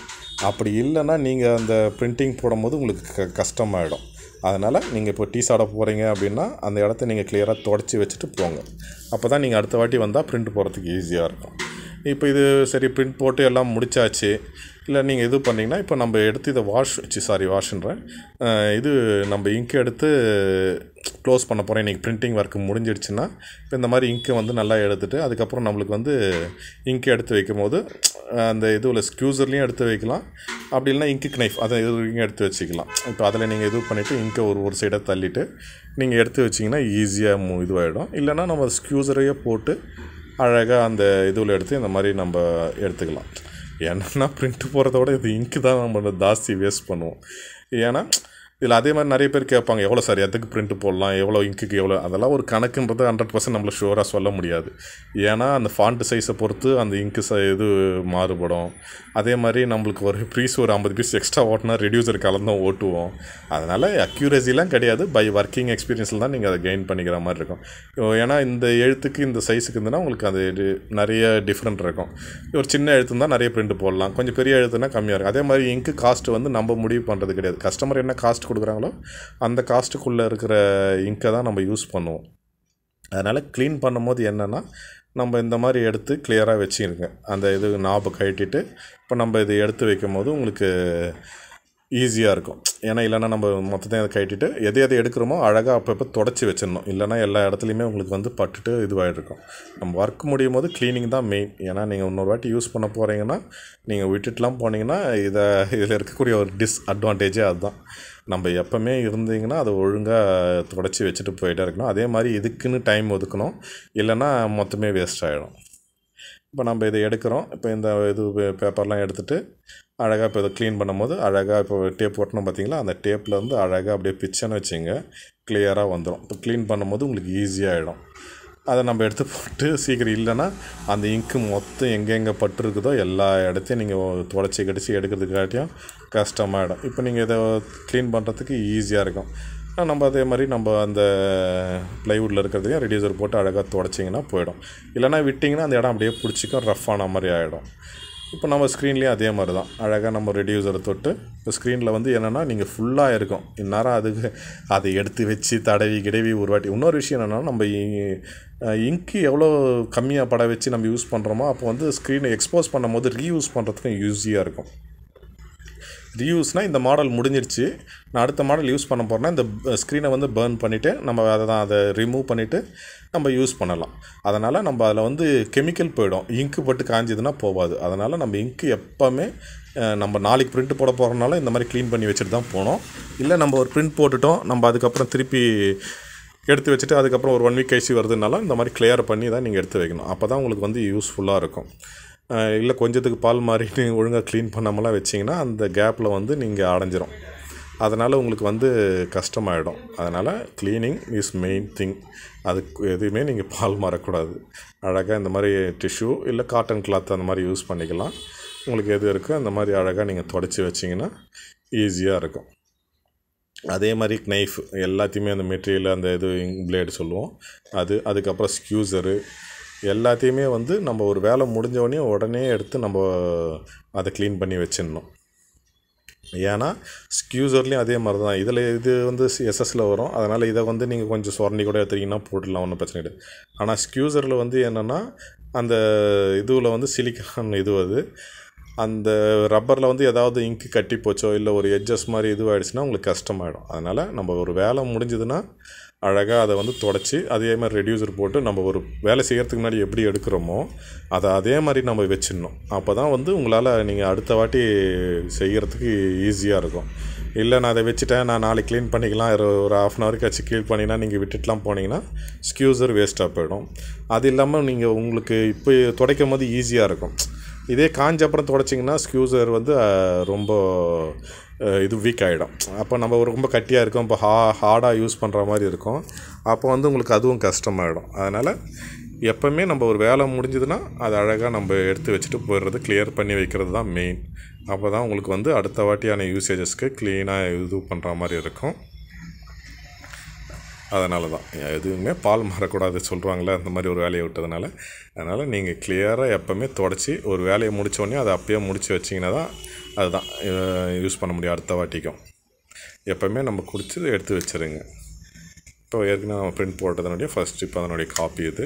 [SPEAKER 1] அப்படி இல்லைன்னா நீங்கள் அந்த பிரிண்டிங் போடும்போது உங்களுக்கு க கஷ்டமாயிடும். அதனால் நீங்கள் இப்போ டீ சாப்பிட போகிறீங்க அப்படின்னா அந்த இடத்த நீங்கள் கிளியராக தொடச்சி வச்சுட்டு போங்க. அப்போ தான் நீங்கள் அடுத்த வாட்டி வந்தால் பிரிண்ட் போடுறதுக்கு ஈஸியாக இருக்கும். இப்போ இது சரி பிரிண்ட் போட்டு எல்லாம் முடிச்சாச்சு. இல்லை நீங்கள் இது பண்ணிங்கன்னா இப்போ நம்ம எடுத்து இதை வாஷ் வச்சு சாரி வாஷ்ன்றேன் இது நம்ம இங்க் எடுத்து க்ளோஸ் பண்ண போகிறோம் இன்றைக்கி பிரிண்டிங் ஒர்க் முடிஞ்சிடுச்சுன்னா இப்போ இந்த மாதிரி இங்க்கை வந்து நல்லா எடுத்துகிட்டு அதுக்கப்புறம் நம்மளுக்கு வந்து இங்க் எடுத்து வைக்கும் போது அந்த உள்ள ஸ்க்யூசர்லேயும் எடுத்து வைக்கலாம். அப்படி இல்லைனா இங்க்கு நைஃப் அதை இதுலையும் எடுத்து வச்சுக்கலாம். இப்போ அதில் நீங்கள் இது பண்ணிவிட்டு இங்க்கை ஒரு ஒரு சைடாக தள்ளிட்டு நீங்கள் எடுத்து வச்சிங்கன்னா ஈஸியாக இதுவாகிடும் இல்லைனா நம்ம ஸ்க்யூசரையே போட்டு அழகாக அந்த இதுவில் எடுத்து இந்த மாதிரி நம்ம எடுத்துக்கலாம். என்னென்னா பிரிண்ட் போகிறத விட இது இங்கு தான் நம்ம ஜாஸ்தி வேஸ்ட் பண்ணுவோம். ஏன்னா இதில் அதே மாதிரி நிறைய பேர் கேட்பாங்க எவ்வளோ சார் எதுக்கு பிரிண்ட் போடலாம் எவ்வளோ இங்க்குக்கு எவ்வளோ அதெல்லாம் ஒரு கணக்குன்றது ஹண்ட்ரட் பர்சன்ட் நம்மள ஷுவராக சொல்ல முடியாது. ஏன்னா அந்த ஃபாண்ட் சைஸை பொறுத்து அந்த இங்க்கு ச இது மாறுபடும். அதே மாதிரி நம்மளுக்கு ஒரு ப்ரீஸ் ஒரு ஐம்பது பீஸ் எக்ஸ்ட்ரா ஓட்டினா ரெடியூசர் கலந்தும் ஓட்டுவோம். அதனால் அக்யூரஸிலாம் கிடையாது. பை ஒர்க்கிங் எக்ஸ்பீரியன்ஸில் தான் நீங்கள் அதை கெயின் பண்ணிக்கிற மாதிரி இருக்கும். ஏன்னா இந்த எழுத்துக்கு இந்த சைஸுக்கு இருந்துன்னா உங்களுக்கு அது நிறைய டிஃப்ரெண்ட் இருக்கும். ஒரு சின்ன எழுத்து தான் நிறைய பிரிண்ட் போடலாம். கொஞ்சம் பெரிய எழுத்துனா கம்மியாக இருக்கும். அதே மாதிரி இங்கு காஸ்ட்டு வந்து நம்ம முடிவு பண்ணுறது கிடையாது. கஸ்டமர் என்ன காஸ்ட் கொடுக்குறாங்களோ அந்த காஸ்ட்டுக்குள்ளே இருக்கிற இங்கை தான் நம்ம யூஸ் பண்ணுவோம். அதனால் க்ளீன் பண்ணும்போது என்னென்னா நம்ம இந்த மாதிரி எடுத்து கிளியராக வச்சுருங்க. அந்த இது நாபை கழட்டிட்டு இப்போ நம்ம இது எடுத்து வைக்கும் போது உங்களுக்கு ஈஸியாக இருக்கும். ஏன்னா இல்லைன்னா நம்ம மொத்தத்தையும் அதை கட்டிட்டு எதை எதை எடுக்கிறோமோ அழகாக அப்பப்போ தொடச்சி வச்சிடணும். இல்லைன்னா எல்லா இடத்துலையுமே உங்களுக்கு வந்து பட்டுட்டு இதுவாகிருக்கும் நம்ம ஒர்க் முடியும் போது க்ளீனிங் தான் மெயின் ஏன்னா நீங்கள் இன்னொரு வாட்டி யூஸ் பண்ண போகிறீங்கன்னா நீங்கள் விட்டுட்டுலாம் போனீங்கன்னா இதை இதில் இருக்கக்கூடிய ஒரு டிஸ்அட்வான்டேஜே அதுதான். நம்ம எப்போவுமே இருந்தீங்கன்னா அதை ஒழுங்காக தொடச்சி வச்சுட்டு போயிட்டே இருக்கணும். அதே மாதிரி இதுக்குன்னு டைம் ஒதுக்கணும். இல்லைன்னா மொத்தமே வேஸ்ட் ஆகிடும் இப்போ நம்ம இதை எடுக்கிறோம். இப்போ இந்த இது பேப்பர்லாம் எடுத்துகிட்டு அழகாக இப்போ இதை க்ளீன் பண்ணும்போது அழகாக இப்போ டேப் ஒட்டணும் பார்த்தீங்களா? அந்த டேப்பில் வந்து அழகாக அப்படியே பிச்சைன்னு வச்சுங்க கிளியராக வந்துடும் இப்போ க்ளீன் பண்ணும்போது உங்களுக்கு ஈஸியாகிடும் அதை நம்ம எடுத்து போட்டு சீக்கிரம் இல்லைன்னா அந்த இங்க்கு மொத்தம் எங்கெங்கே பட்டிருக்குதோ எல்லா இடத்தையும் நீங்கள் தொடச்சி கடிச்சு எடுக்கிறதுக்காட்டியும் கஷ்டமாகிடும் இப்போ நீங்கள் இதை க்ளீன் பண்ணுறதுக்கு ஈஸியாக இருக்கும். நம்ம அதே மாதிரி நம்ம அந்த ப்ளைவுட்டில் இருக்கிறதையும் ரெடியூசர் போட்டு அழகாக தொடச்சிங்கன்னா போயிடும். இல்லைன்னா விட்டிங்கன்னா அந்த இடம் அப்படியே பிடிச்சிக்கும் ரஃப் ஆன மாதிரி ஆகிடும் இப்போ நம்ம ஸ்க்ரீன்லேயும் அதே மாதிரி தான் அழகாக நம்ம ரெடியூசரை தொட்டு இப்போ ஸ்க்ரீனில் வந்து என்னென்னா நீங்கள் ஃபுல்லாக இருக்கும். இந்நேரம் அதுக்கு அதை எடுத்து வச்சு தடவி கிடவி ஒரு வாட்டி. இன்னொரு விஷயம் என்னென்னா நம்ம இங்கு எவ்வளோ கம்மியாக பட வச்சு நம்ம யூஸ் பண்ணுறோமோ அப்போ வந்து ஸ்க்ரீனை எக்ஸ்போஸ் பண்ணும்போது ரீயூஸ் பண்ணுறதுக்கும் ஈஸியாக இருக்கும். ரீயூஸ்னால் இந்த மாடல் முடிஞ்சிருச்சு. நான் அடுத்த மாடல் யூஸ் பண்ண போகிறேன்னா இந்த ஸ்க்ரீனை வந்து பேர்ன் பண்ணிவிட்டு நம்ம அதை தான் அதை ரிமூவ் பண்ணிவிட்டு நம்ம யூஸ் பண்ணலாம். அதனால் நம்ம அதில் வந்து கெமிக்கல் போயிடும். இங்க்கு பட்டு காஞ்சதுன்னா போகாது அதனால் நம்ம இங்க்கு எப்போவுமே நம்ம நாளைக்கு பிரிண்ட் போட போகிறனால இந்த மாதிரி க்ளீன் பண்ணி வச்சுட்டு தான் போனோம் இல்லை நம்ம ஒரு பிரிண்ட் போட்டுட்டோம் நம்ம அதுக்கப்புறம் திருப்பி எடுத்து வச்சுட்டு அதுக்கப்புறம் ஒரு ஒன் வீக் கழிச்சு வருதுனால இந்த மாதிரி கிளியர் பண்ணி தான் நீங்கள் எடுத்து வைக்கணும். அப்போ தான் உங்களுக்கு வந்து யூஸ்ஃபுல்லாக இருக்கும். இல்லை கொஞ்சத்துக்கு பால் மாறிட்டு ஒழுங்காக க்ளீன் பண்ணாமலாம் வச்சிங்கன்னா அந்த கேப்பில் வந்து நீங்கள் அடைஞ்சிரும். அதனால் உங்களுக்கு வந்து கஷ்டமாயிடும். அதனால் க்ளீனிங் இஸ் மெயின் திங் அதுக்கு எதுவுமே நீங்கள் பால் மாறக்கூடாது. அழகாக இந்த மாதிரி டிஷ்யூ இல்லை காட்டன் கிளாத் அந்த மாதிரி யூஸ் பண்ணிக்கலாம். உங்களுக்கு எது இருக்கோ அந்த மாதிரி அழகாக நீங்கள் தொடச்சி வச்சிங்கன்னா ஈஸியாக இருக்கும். அதே மாதிரி நைஃப் எல்லாத்தையுமே அந்த மெட்டீரியல் அந்த இது பிளேடு சொல்லுவோம். அது அதுக்கப்புறம் ஸ்க்யூசரு எல்லாத்தையுமே வந்து நம்ம ஒரு வேலை முடிஞ்சவொடனே உடனே எடுத்து நம்ம அதை க்ளீன் பண்ணி வச்சிடணும். ஏன்னா ஸ்க்யூசர்லேயும் அதே மாதிரி தான் இதில் இது வந்து எஸ்எஸ்ல வரும். அதனால் இதை வந்து நீங்கள் கொஞ்சம் சொரணி கூட எடுத்துக்கிங்கன்னா போட்டுடலாம் ஒன்றும் பிரச்சனை கிடையாது. ஆனால் ஸ்க்யூசரில் வந்து என்னென்னா அந்த இதுவில் வந்து சிலிக்கான் இது அது. அந்த ரப்பரில் வந்து ஏதாவது இங்கு கட்டி போச்சோ இல்லை ஒரு எட்ஜஸ் மாதிரி இதுவாகிடுச்சுன்னா உங்களுக்கு கஷ்டமாயிடும். அதனால் நம்ம ஒரு வேலை முடிஞ்சதுன்னா அழகாக அதை வந்து தொடச்சி அதே மாதிரி ரெடியூசர் போட்டு நம்ம ஒரு வேலை செய்கிறதுக்கு முன்னாடி எப்படி எடுக்கிறோமோ அதை அதே மாதிரி நம்ம வச்சிடணும். அப்போ தான் வந்து உங்களால் நீங்கள் அடுத்த வாட்டி செய்கிறதுக்கு ஈஸியாக இருக்கும். இல்லை நான் அதை வச்சுட்டேன் நான் நாளைக்கு க்ளீன் பண்ணிக்கலாம் ஒரு ஒரு ஆஃப் அன் ஹவருக்கு வச்சு க்ளீன் பண்ணினா நீங்கள் விட்டுட்டுலாம் போனீங்கன்னா ஸ்க்யூசர் வேஸ்ட்டாக போயிடும். அது இல்லாமல் நீங்கள் உங்களுக்கு இப்போ துடைக்கும் போது ஈஸியாக இருக்கும். இதே காஞ்ச அப்புறம் துடைச்சிங்கன்னா ஸ்க்யூசர் வந்து ரொம்ப இது வீக் ஆகிடும் அப்போ நம்ம ஒரு ரொம்ப கட்டியாக இருக்கும் இப்போ ஹா ஹார்டாக யூஸ் பண்ணுற மாதிரி இருக்கும். அப்போ வந்து உங்களுக்கு அதுவும் கஷ்டமாயிடும். அதனால் எப்போவுமே நம்ம ஒரு வேலை முடிஞ்சதுன்னா அதை அழகாக நம்ம எடுத்து வச்சுட்டு போயிடுறது கிளியர் பண்ணி வைக்கிறது தான் மெயின் அப்போ தான் உங்களுக்கு வந்து அடுத்த வாட்டியான யூசேஜஸ்க்கு க்ளீனாக இது பண்ணுற மாதிரி இருக்கும். அதனால தான் எதுவுமே பால் மாறக்கூடாது சொல்கிறாங்களே அந்த மாதிரி ஒரு வேலையை விட்டதுனால. அதனால் நீங்கள் கிளியராக எப்போவுமே தொடச்சி ஒரு வேலையை முடித்தோடனே அதை அப்பயே முடித்து வச்சிங்கன்னா தான் அதுதான். யூஸ் பண்ண முடியும் அடுத்த வாட்டிக்கும். எப்போவுமே நம்ம குடிச்சது எடுத்து வச்சுருங்க. இப்போ ஏற்கனவே நம்ம பிரிண்ட் போட்டதனுடைய ஃபஸ்ட் இப்போ அதனுடைய காப்பி இது.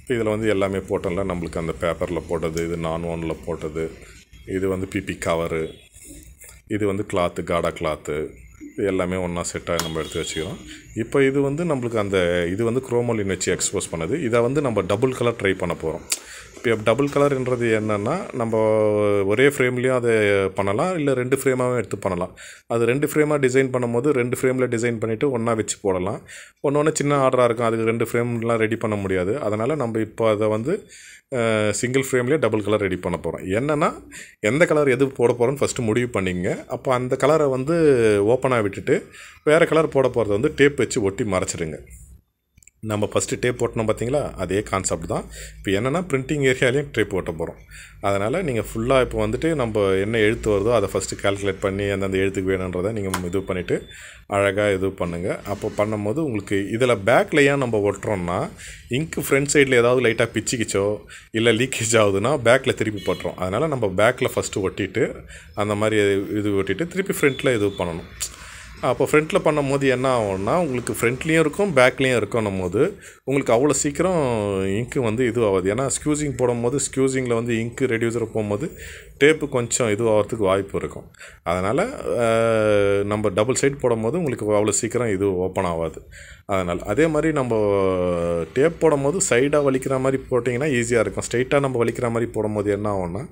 [SPEAKER 1] இப்போ இதில் வந்து எல்லாமே போட்டோம்ல நம்மளுக்கு அந்த பேப்பரில் போட்டது இது நான் ஒனில் போட்டது இது வந்து பிபி கவரு இது வந்து கிளாத்து காடா கிளாத்து இது எல்லாமே ஒன்றா செட்டாக நம்ம எடுத்து வச்சுக்கிறோம். இப்போ இது வந்து நம்மளுக்கு அந்த இது வந்து குரோமோலின் வச்சு எக்ஸ்போஸ் பண்ணது. இதை வந்து நம்ம டபுள் கலர் ட்ரை பண்ண போகிறோம் டபுள் கலர்ன்றது என்னென்னா நம்ம ஒரே ஃப்ரேம்லேயும் அதை பண்ணலாம் இல்லை ரெண்டு ஃப்ரேமாகவும் எடுத்து பண்ணலாம். அது ரெண்டு ஃப்ரேமாக டிசைன் பண்ணும்போது ரெண்டு ஃப்ரேமில் டிசைன் பண்ணிவிட்டு ஒன்றா வச்சு போடலாம். ஒன்று ஒன்று சின்ன ஆர்டராக இருக்கும் அதுக்கு ரெண்டு ஃப்ரேம்லாம் ரெடி பண்ண முடியாது. அதனால் நம்ம இப்போ அதை வந்து சிங்கிள் ஃப்ரேம்லேயே டபுள் கலர் ரெடி பண்ண போகிறோம் என்னென்னா எந்த கலர் எது போட போகிறோன்னு ஃபஸ்ட்டு முடிவு பண்ணிங்க. அப்போ அந்த கலரை வந்து ஓப்பனாக விட்டுட்டு வேறு கலர் போட போகிறத வந்து டேப் வச்சு ஒட்டி மறைச்சிடுங்க. நம்ம ஃபஸ்ட்டு டேப் போட்டோம் பார்த்தீங்களா? அதே கான்செப்ட் தான். இப்போ என்னென்னா பிரிண்டிங் ஏரியாலையும் டேப் ஓட்ட போகிறோம் அதனால் நீங்கள் ஃபுல்லாக இப்போ வந்துட்டு நம்ம என்ன எழுத்து வருதோ அதை ஃபஸ்ட்டு கால்குலேட் பண்ணி அந்தந்த எழுத்துக்கு வேணுன்றதை நீங்கள் இது பண்ணிவிட்டு அழகாக இது பண்ணுங்கள் அப்போ பண்ணும்போது உங்களுக்கு இதில் பேக்கில் ஏன் நம்ம ஒட்டுறோம்னா இங்க்கு ஃப்ரண்ட் சைடில் ஏதாவது லைட்டாக பிச்சுக்கிச்சோ இல்லை லீக்கேஜ் ஆகுதுன்னா பேக்கில் திருப்பி போட்டுறோம். அதனால் நம்ம பேக்கில் ஃபஸ்ட்டு ஒட்டிட்டு அந்த மாதிரி இது ஒட்டிட்டு திருப்பி ஃப்ரண்ட்டில் இது பண்ணணும். அப்போ ஃப்ரண்ட்டில் பண்ணும்போது என்ன ஆகும்னா உங்களுக்கு ஃப்ரண்ட்லேயும் இருக்கும் பேக்லேயும் இருக்கணும் போது உங்களுக்கு அவ்வளோ சீக்கிரம் இங்க்கு வந்து இது ஆகாது ஏன்னா ஸ்க்யூசிங் போடும்போது ஸ்க்யூசிங்கில் வந்து இங்க்கு ரெடியூசர் போகும்போது டேப்பு கொஞ்சம் இதுவாகிறதுக்கு வாய்ப்பு இருக்கும். அதனால் நம்ம டபுள் சைட் போடும்போது உங்களுக்கு அவ்வளோ சீக்கிரம் இது ஓப்பன் ஆகாது. அதனால் அதே மாதிரி நம்ம டேப் போடும்போது சைடாக வலிக்கிற மாதிரி போட்டிங்கன்னா ஈஸியாக இருக்கும். ஸ்ட்ரைட்டாக நம்ம வலிக்கிற மாதிரி போடும்போது என்ன ஆகும்னா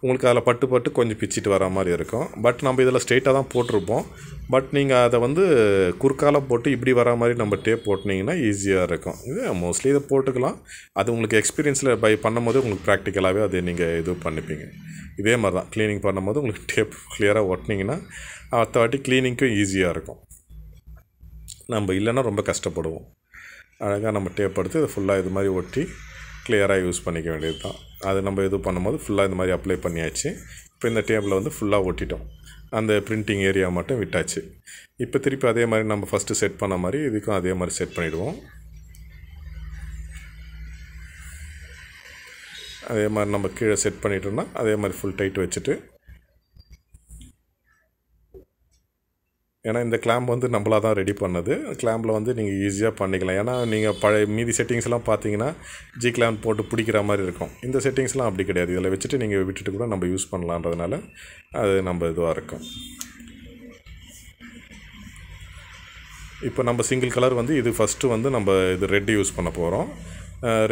[SPEAKER 1] உங்களுக்கு அதில் பட்டு பட்டு கொஞ்சம் பிச்சிட்டு வர மாதிரி இருக்கும். பட் நம்ம இதில் ஸ்ட்ரெயிட்டாக தான் போட்டிருப்போம். பட் நீங்கள் அதை வந்து குறுக்கால போட்டு இப்படி வர மாதிரி நம்ம டேப் போட்டினீங்கன்னா ஈஸியாக இருக்கும். இது மோஸ்ட்லி இதை போட்டுக்கலாம். அது உங்களுக்கு எக்ஸ்பீரியன்ஸில் பை பண்ணும்போது உங்களுக்கு ப்ராக்டிக்கலாகவே அதை நீங்கள் இது பண்ணிப்பீங்க. இதே மாதிரி தான். க்ளீனிங் பண்ணும்போது உங்களுக்கு டேப் கிளியராக ஒட்டினீங்கன்னா அடுத்த வாட்டி க்ளீனிங்க்கும் ஈஸியாக இருக்கும். நம்ம இல்லைன்னா ரொம்ப கஷ்டப்படுவோம். அழகாக நம்ம டேப் எடுத்து இதை ஃபுல்லாக இது மாதிரி ஒட்டி கிளியராக யூஸ் பண்ணிக்க வேண்டியது தான். அது நம்ம இது பண்ணும்போது ஃபுல்லாக இந்த மாதிரி அப்ளை பண்ணியாச்சு. இப்போ இந்த டேபிளை வந்து ஃபுல்லாக ஒட்டிட்டோம். அந்த பிரிண்டிங் ஏரியா மட்டும் விட்டாச்சு. இப்போ திருப்பி அதே மாதிரி நம்ம ஃபஸ்ட்டு செட் பண்ண மாதிரி இதுக்கும் அதே மாதிரி செட் பண்ணிவிடுவோம் அதே மாதிரி நம்ம கீழே செட் பண்ணிட்டோம்னா அதே மாதிரி ஃபுல் டைட் வச்சுட்டு ஏன்னா இந்த கிளாம்ப் வந்து நம்மளாக தான் ரெடி பண்ணது. கிளாம்பில் வந்து நீங்கள் ஈஸியாக பண்ணிக்கலாம். ஏன்னா நீங்கள் பழைய மீதி செட்டிங்ஸ்லாம் பார்த்தீங்கன்னா ஜி கிளாம்ப் போட்டு பிடிக்கிற மாதிரி இருக்கும். இந்த செட்டிங்ஸ்லாம் அப்படி கிடையாது. இதில் வச்சுட்டு நீங்கள் விட்டுட்டு கூட நம்ம யூஸ் பண்ணலான்றதுனால அது நம்ம இதுவாக இருக்கும். இப்போ நம்ம சிங்கிள் கலர் வந்து இது ஃபஸ்ட்டு வந்து நம்ம இது ரெட்டு யூஸ் பண்ண போகிறோம்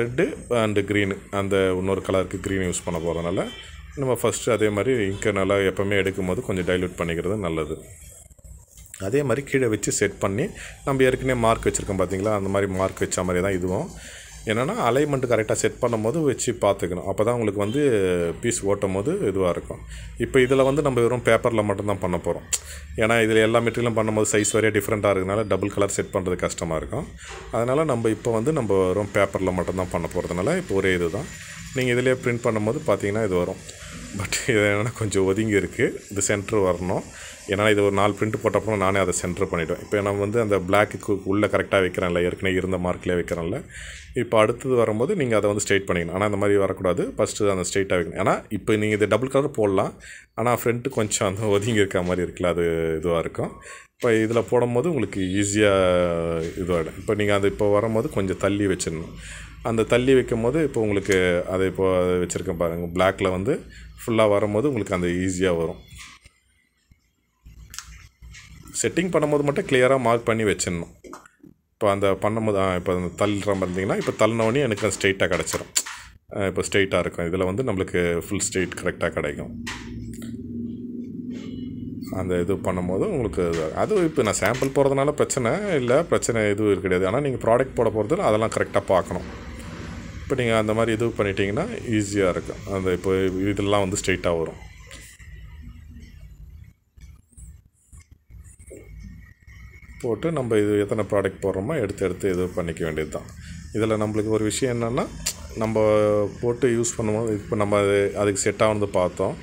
[SPEAKER 1] ரெட்டு அண்டு க்ரீனு அந்த இன்னொரு கலருக்கு க்ரீன் யூஸ் பண்ண போகிறதுனால நம்ம ஃபஸ்ட்டு அதே மாதிரி இங்கே நல்லா எப்போவுமே எடுக்கும் போது கொஞ்சம் டைல்யூட் பண்ணிக்கிறது நல்லது. அதே மாதிரி கீழே வச்சு செட் பண்ணி நம்ம ஏற்கனவே மார்க் வச்சுருக்கோம் பார்த்தீங்களா அந்த மாதிரி மார்க் வச்ச மாதிரி தான் இதுவும். என்னென்னா அலைன்மெண்ட் கரெக்டாக செட் பண்ணும்போது வச்சு பார்த்துக்கணும். அப்போ தான் உங்களுக்கு வந்து பீஸ் ஓட்டும் போது இதுவாக இருக்கும். இப்போ இதில் வந்து நம்ம வெறும் பேப்பரில் மட்டும்தான் பண்ண போகிறோம் ஏன்னா இதில் எல்லா மெட்டீரியலும் பண்ணும்போது சைஸ் வரைய டிஃப்ரெண்ட்டாக இருக்கிறதுனால டபுள் கலர் செட் பண்ணுறது கஷ்டமாக இருக்கும். அதனால் நம்ம இப்போ வந்து நம்ம வெறும் பேப்பரில் மட்டும்தான் பண்ண போகிறதுனால இப்போ ஒரே இது தான் நீங்கள் இதிலே பிரிண்ட் பண்ணும்போது பார்த்தீங்கன்னா இது வரும். பட் இது என்னென்னா கொஞ்சம் ஒதுங்கி இருக்குது இது சென்ட்ரு வரணும். ஏன்னா இது ஒரு நாலு பிரிண்ட் போட்டப்பறம் நானே அதை சென்டர் பண்ணிவிட்டேன் இப்போ நான் வந்து அந்த பிளாக்கு உள்ளே கரெக்டாக வைக்கிறேன்ல ஏற்கனவே இருந்த மார்க்லேயே வைக்கிறேன்ல. இப்போ அடுத்தது வரும்போது நீங்கள் அதை வந்து ஸ்ட்ரெயிட் பண்ணிக்கணும். ஆனால் அந்த மாதிரி வரக்கூடாது. ஃபஸ்ட்டு அந்த ஸ்ட்ரெயிட்டாக வைக்கணும். ஏன்னா இப்போ நீங்கள் இது டபுள் கலர் போடலாம். ஆனால் ஃப்ரண்ட்டு கொஞ்சம் அந்த ஒதுங்கி இருக்க மாதிரி இருக்குல்ல அது இதுவாக இருக்கும். இப்போ இதில் போடும்போது உங்களுக்கு ஈஸியாக இதுவாகிடும் இப்போ நீங்கள் அது இப்போ வரும்போது கொஞ்சம் தள்ளி வச்சிடணும். அந்த தள்ளி வைக்கும் போது இப்போ உங்களுக்கு அதை இப்போ வச்சுருக்கேன் பாருங்கள் பிளாக்கில் வந்து ஃபுல்லாக வரும்போது உங்களுக்கு அந்த ஈஸியாக வரும். செட்டிங் பண்ணும்போது மட்டும் கிளியராக மார்க் பண்ணி வச்சிடணும். இப்போ அந்த பண்ணும்போது இப்போ அந்த தள்ளுற மாதிரி இருந்தீங்கன்னா இப்போ தள்ளினோடனே எனக்கு அது கிடச்சிரும். இப்போ ஸ்ட்ரெயிட்டாக இருக்கும். இதில் வந்து நம்மளுக்கு ஃபுல் ஸ்ட்ரெயிட் கரெக்டாக கிடைக்கும். அந்த இது பண்ணும்போது உங்களுக்கு அது இப்போ நான் சாம்பிள் போகிறதுனால பிரச்சனை இல்லை பிரச்சனை எதுவும் கிடையாது. ஆனால் நீங்கள் ப்ராடக்ட் போட போகிறது அதெல்லாம் கரெக்டாக பார்க்கணும். இப்போ நீங்கள் அந்த மாதிரி இது பண்ணிட்டீங்கன்னா ஈஸியாக இருக்கும் அந்த இப்போ இதெல்லாம் வந்து ஸ்ட்ரெயிட்டாக வரும். போட்டு நம்ம இது எத்தனை ப்ராடக்ட் போடுறோமோ எடுத்து எடுத்து இது பண்ணிக்க வேண்டியது தான் இதில் நம்மளுக்கு ஒரு விஷயம் என்னென்னா நம்ம போட்டு யூஸ் பண்ணும்போது இப்போ நம்ம அது அதுக்கு செட் ஆகுனது பார்த்தோம்.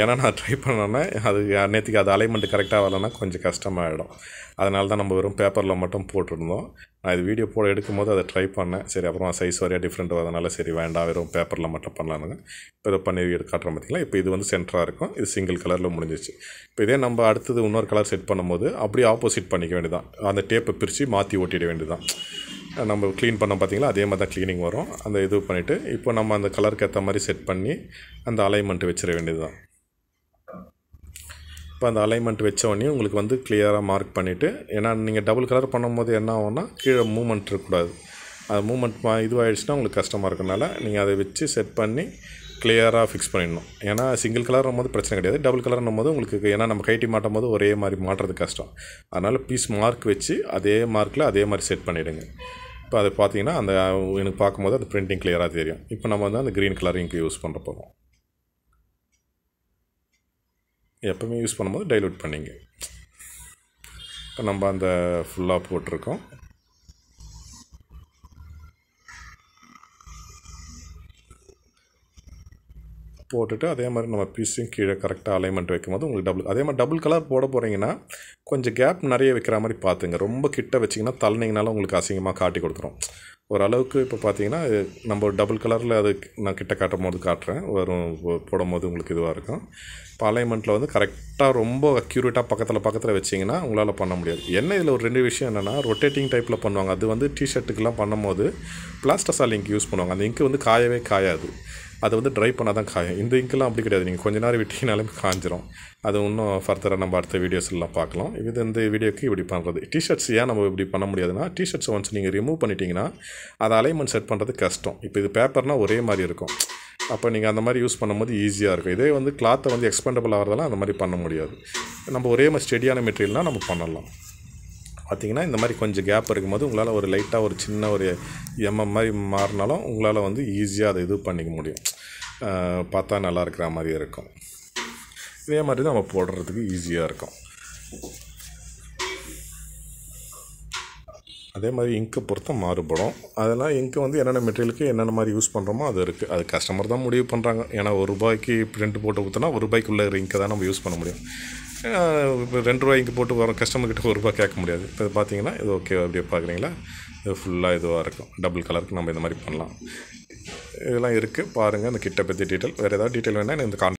[SPEAKER 1] ஏன்னா நான் ட்ரை பண்ணேன்னா அது நேற்றுக்கு அது அலைன்மெண்ட் கரெக்டாக வரலன்னா கொஞ்சம் கஷ்டமாகிடும் அதனால தான் நம்ம வெறும் பேப்பரில் மட்டும் போட்டிருந்தோம். நான் இது வீடியோ போட எடுக்கும்போது அதை ட்ரை பண்ணேன். சரி அப்புறம் சைஸ் வரையாக டிஃப்ரெண்ட் வரதுனால சரி வேண்டாம் வெறும் பேப்பரில் மட்டும் பண்ணலானுங்க இப்போ இதை பண்ணி காட்டுறோம் பார்த்தீங்களா இப்போ இது வந்து சென்டராக இருக்கும். இது சிங்கிள் கலரில் முடிஞ்சிச்சு. இப்போ இதே நம்ம அடுத்தது இன்னொரு கலர் செட் பண்ணும்போது அப்படியே ஆப்போசிட் பண்ணிக்க வேண்டியதான் அந்த டேப்பை பிரித்து மாற்றி ஓட்டிட வேண்டியதான் நம்ம க்ளீன் பண்ண பார்த்தீங்களா அதே மாதிரி தான் க்ளீனிங் வரும். அந்த இது பண்ணிவிட்டு இப்போ நம்ம அந்த கலருக்கு ஏற்ற மாதிரி செட் பண்ணி அந்த அலைன்மெண்ட் வச்சிட வேண்டியது தான் இப்போ அந்த அலைன்மெண்ட் வச்ச உடனே உங்களுக்கு வந்து கிளியராக மார்க் பண்ணிவிட்டு ஏன்னா நீங்கள் டபுள் கலர் பண்ணும்போது என்ன ஆகும்னா கீழே மூமெண்ட் இருக்கக்கூடாது. அது மூமெண்ட் இதுவாகிடுச்சுன்னா உங்களுக்கு கஷ்டமாக இருக்கனால நீங்கள் அதை வச்சு செட் பண்ணி கிளியராக ஃபிக்ஸ் பண்ணிடணும். ஏன்னா சிங்கிள் கலர்னும் போது பிரச்சனை கிடையாது. டபுள் கலர்னும் போது உங்களுக்கு ஏன்னா நம்ம கைட்டி மாட்டும் போது ஒரே மாதிரி மாட்டுறது கஷ்டம். அதனால் பீஸ் மார்க் வச்சு அதே மார்க்கில் அதே மாதிரி செட் பண்ணிவிடுங்க இப்போ அதை பார்த்தீங்கன்னா அந்த எனக்கு பார்க்கும்போது அந்த பிரிண்டிங் கிளியராக தெரியும். இப்போ நம்ம வந்து அந்த க்ரீன் கலர் இங்கு யூஸ் பண்ணுற போகிறோம் எப்போவுமே யூஸ் பண்ணும்போது டைலூட் பண்ணிங்க. இப்போ நம்ம அந்த ஃபுல்லாக போட்டிருக்கோம். போட்டுட்டு அதே மாதிரி நம்ம பீஸையும் கீழே கரெக்டாக அலைன்மெண்ட் வைக்கும்போது உங்களுக்கு டபுள் அதே மாதிரி டபுள் கலர் போட போகிறீங்கன்னா கொஞ்சம் கேப் நிறைய வைக்கிற மாதிரி பார்த்துங்க. ரொம்ப கிட்ட வச்சிங்கன்னா தள்ளினீங்கனாலும் உங்களுக்கு அசிங்கமாக காட்டி கொடுத்துரும். ஓரளவுக்கு இப்போ பார்த்தீங்கன்னா நம்ம டபுள் கலரில் அது நான் கிட்ட காட்டும் போது காட்டுறேன். வரும் போடும் போது உங்களுக்கு இதுவாக இருக்கும். இப்போ அலைன்மெண்ட்டில் வந்து கரெக்டாக ரொம்ப அக்யூரேட்டாக பக்கத்தில் பக்கத்தில் வச்சிங்கன்னா உங்களால் பண்ண முடியாது. என்ன இதில் ஒரு ரெண்டு விஷயம் என்னென்னா ரொட்டேட்டிங் டைப்பில் பண்ணுவாங்க. அது வந்து டிஷர்ட்டுக்கெலாம் பண்ணும்போது பிளாஸ்டசால் இங்க் யூஸ் பண்ணுவாங்க. அந்த இங்க்கு வந்து காயவே காயாது. அது வந்து ட்ரை பண்ணால் தான் காயும். இந்த இங்கெல்லாம் அப்படி கிடையாது. நீங்கள் கொஞ்ச நேரம் விட்டிங்கனாலும் காஞ்சிரும். அது இன்னும் ஃபர்தராக நம்ம அடுத்த வீடியோஸ்லாம் பார்க்கலாம். இது இந்த வீடியோக்கு இப்படி பண்ணுறது டிஷர்ட்ஸ் ஏன் நம்ம இப்படி பண்ண முடியாதுன்னா டிஷர்ட்ஸ் ஒன்ஸ் நீங்கள் ரிமூவ் பண்ணிட்டீங்கன்னா அதை அலைன்மெண்ட் செட் பண்ணுறது கஷ்டம். இப்போ இது பேப்பர்னால் ஒரே மாதிரி இருக்கும். அப்போ நீங்கள் அந்த மாதிரி யூஸ் பண்ணும்போது ஈஸியாக இருக்கும். இதே வந்து கிளாத்தை வந்து எக்ஸ்பெண்டபிள் ஆகிறதெல்லாம் அந்த மாதிரி பண்ண முடியாது. நம்ம ஒரே மாதிரி ஸ்டெடியான மெட்டீரியல்னால் நம்ம பண்ணலாம். பார்த்தீங்கன்னா இந்த மாதிரி கொஞ்சம் கேப் இருக்கும்போது உங்களால் ஒரு லைட்டாக ஒரு சின்ன ஒரு எம்எம் மாதிரி மாறினாலும் உங்களால் வந்து ஈஸியாக அதை இது பண்ணிக்க முடியும். பார்த்தா நல்லா இருக்கிற மாதிரி இருக்கும். இதே மாதிரி தான் நம்ம போடுறதுக்கு ஈஸியாக இருக்கும். அதே மாதிரி இங்க்கை பொறுத்த மாறுபடும். அதெல்லாம் இங்க்கு வந்து என்னென்ன மெட்டீரியலுக்கு என்னென்ன மாதிரி யூஸ் பண்ணுறோமோ அது இருக்குது அது கஸ்டமர் தான் முடிவு பண்ணுறாங்க ஏன்னா ஒரு ரூபாய்க்கு பிரிண்ட் போட்டு ஊற்றினா ஒரு ரூபாய்க்குள்ள இங்க்கை தான் நம்ம யூஸ் பண்ண முடியும். இப்போ ரெண்டு ரூபாய் இங்கே போட்டு வர கஸ்டமர்கிட்ட ஒரு ரூபாய் கேட்க முடியாது. இப்போ பார்த்தீங்கன்னா இது ஓகே அப்படியே பார்க்குறீங்களா இது ஃபுல்லாக இதுவாக இருக்கும். டபுள் கலருக்கு நம்ம இந்த மாதிரி பண்ணலாம். இதெல்லாம் இருக்குது பாருங்கள் இந்த கிட்ட பற்றி டீட்டெயில் வேறு ஏதாவது டீட்டெயில் வேணால் இந்த கான்